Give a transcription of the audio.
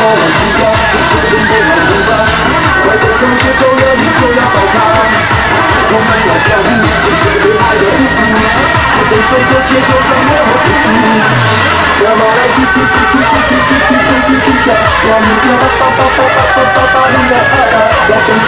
向快乐出发世界那么大任风吹雨打梦总会到达向快乐出发别害怕不用言语表达同样的想法一起来创造我们的生活帅气